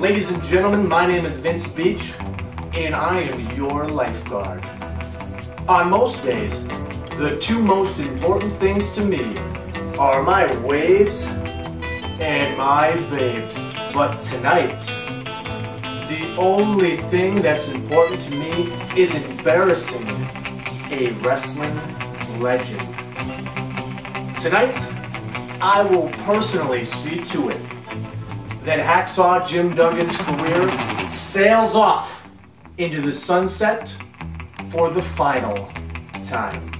Ladies and gentlemen, my name is Vince Beach, and I am your lifeguard. On most days, the two most important things to me are my waves and my babes. But tonight, the only thing that's important to me is embarrassing a wrestling legend. Tonight, I will personally see to it that Hacksaw Jim Duggan's career sails off into the sunset for the final time.